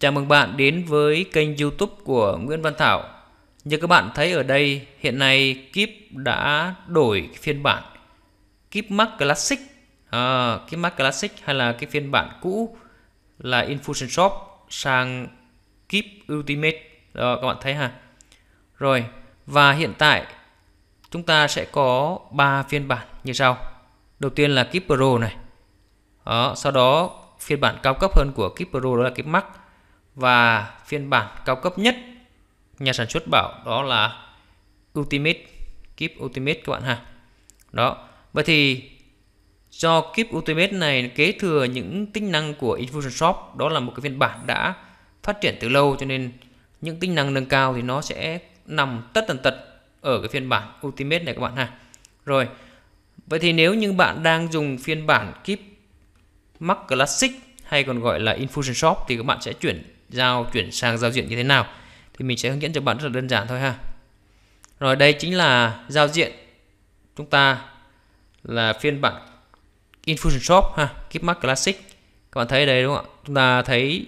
Chào mừng bạn đến với kênh youtube của Nguyễn Văn Thảo. Như các bạn thấy ở đây hiện nay kip đã đổi phiên bản. Kip Max Classic. À, Kip Max Classic hay là cái phiên bản cũ là Infusion Shop sang kip Ultimate. Đó các bạn thấy ha. Rồi và hiện tại chúng ta sẽ có 3 phiên bản như sau. Đầu tiên là kip Pro này. Đó, Sau đó phiên bản cao cấp hơn của kip Pro đó là kip Max và phiên bản cao cấp nhất nhà sản xuất bảo đó là Ultimate, Keep Ultimate các bạn ha. Đó, vậy thì do Keep Ultimate này kế thừa những tính năng của Infusion Shop, đó là một cái phiên bản đã phát triển từ lâu cho nên những tính năng nâng cao thì nó sẽ nằm tất tần tật ở cái phiên bản Ultimate này các bạn ha. Rồi, vậy thì nếu như bạn đang dùng phiên bản Keep Max Classic hay còn gọi là Infusion Shop thì các bạn sẽ chuyển giao, chuyển sang giao diện như thế nào. Thì mình sẽ hướng dẫn cho bạn rất là đơn giản thôi ha. Rồi đây chính là giao diện chúng ta là phiên bản Infusion Shop ha, Keepmark Classic. Các bạn thấy đây đúng không ạ? Chúng ta thấy,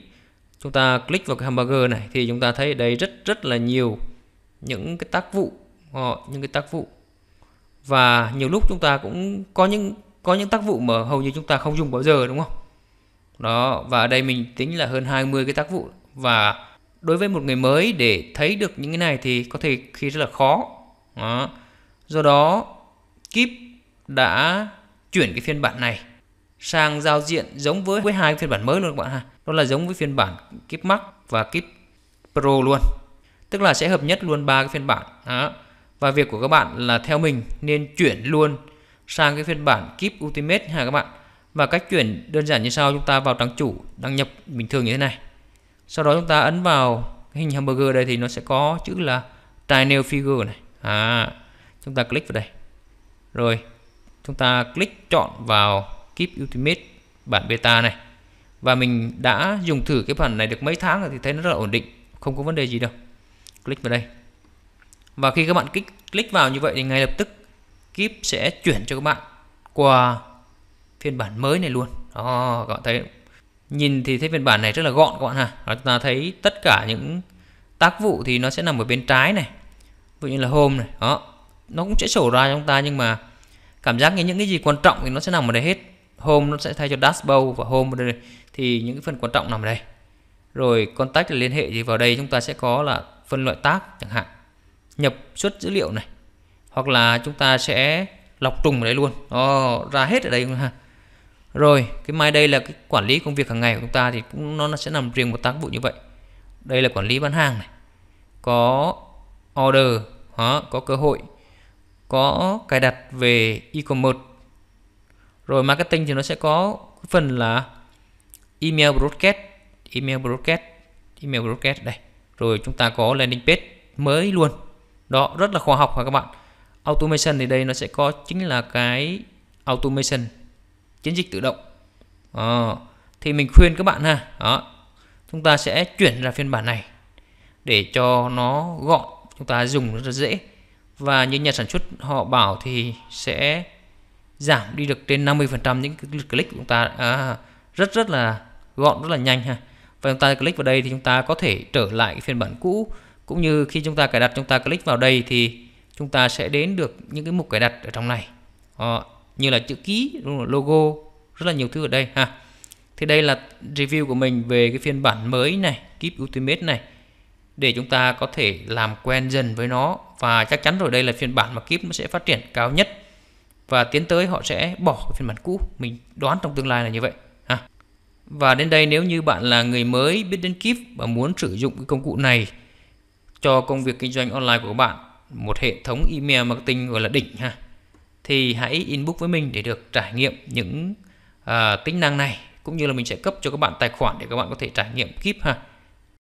chúng ta click vào cái hamburger này thì chúng ta thấy đây rất rất là nhiều những cái tác vụ, họ, những cái tác vụ. Và nhiều lúc chúng ta cũng có những có những tác vụ mà hầu như chúng ta không dùng bao giờ đúng không? Đó, và ở đây mình tính là hơn 20 cái tác vụ. Và đối với một người mới, để thấy được những cái này thì có thể khi rất là khó. Đó. do đó Kip đã chuyển cái phiên bản này sang giao diện giống với với hai phiên bản mới luôn các bạn ha. Đó là giống với phiên bản Kip Max và Kip Pro luôn. Tức là sẽ hợp nhất luôn ba cái phiên bản. Đó. và việc của các bạn là theo mình nên chuyển luôn sang cái phiên bản Kip Ultimate ha các bạn và cách chuyển đơn giản như sau chúng ta vào trang chủ đăng nhập bình thường như thế này. Sau đó chúng ta ấn vào hình hamburger đây thì nó sẽ có chữ là Tile Figure này. À, chúng ta click vào đây. Rồi chúng ta click chọn vào Keep Ultimate bản beta này. Và mình đã dùng thử cái bản này được mấy tháng rồi thì thấy nó rất là ổn định không có vấn đề gì đâu. Click vào đây. Và khi các bạn click click vào như vậy thì ngay lập tức Keep sẽ chuyển cho các bạn qua phiên bản mới này luôn. Đó các bạn thấy nhìn thì thấy phiên bản này rất là gọn các bạn ha. Đó, chúng ta thấy tất cả những tác vụ thì nó sẽ nằm ở bên trái này. Ví dụ như là home này. Đó nó cũng sẽ sổ ra cho chúng ta nhưng mà cảm giác như những cái gì quan trọng thì nó sẽ nằm ở đây hết. Home nó sẽ thay cho dashboard và home ở đây thì những cái phần quan trọng nằm ở đây. Rồi contact là liên hệ thì vào đây chúng ta sẽ có là phân loại tác chẳng hạn. Nhập xuất dữ liệu này. Hoặc là chúng ta sẽ lọc trùng ở đây luôn. Oh, ra hết ở đây luôn ha rồi cái mai đây là cái quản lý công việc hàng ngày của chúng ta thì cũng nó sẽ nằm riêng một tác vụ như vậy. Đây là quản lý bán hàng này. Có order đó, có cơ hội có cài đặt về e-commerce. Rồi marketing thì nó sẽ có phần là email broadcast email broadcast email broadcast đây. Rồi chúng ta có landing page mới luôn. Đó rất là khoa học các bạn? Automation thì đây nó sẽ có chính là cái automation chiến dịch tự động. À, thì mình khuyên các bạn ha. Đó chúng ta sẽ chuyển ra phiên bản này để cho nó gọn chúng ta dùng rất là dễ. Và như nhà sản xuất họ bảo thì sẽ giảm đi được trên 50% những cái click của chúng ta. À, rất rất là gọn rất là nhanh ha. Và chúng ta click vào đây thì chúng ta có thể trở lại phiên bản cũ. Cũng như khi chúng ta cài đặt chúng ta click vào đây thì chúng ta sẽ đến được những cái mục cài đặt ở trong này. À, như là chữ ký logo, rất là nhiều thứ ở đây, ha. Thì đây là review của mình về cái phiên bản mới này, Keep Ultimate này, để chúng ta có thể làm quen dần với nó. Và chắc chắn rồi, đây là phiên bản mà Keep nó sẽ phát triển cao nhất. Và tiến tới họ sẽ bỏ cái phiên bản cũ, mình đoán trong tương lai là như vậy, ha. Và đến đây, nếu như bạn là người mới biết đến Keep và muốn sử dụng cái công cụ này cho công việc kinh doanh online của bạn, một hệ thống email marketing gọi là đỉnh, ha thì hãy inbox với mình để được trải nghiệm những uh, tính năng này cũng như là mình sẽ cấp cho các bạn tài khoản để các bạn có thể trải nghiệm kíp ha.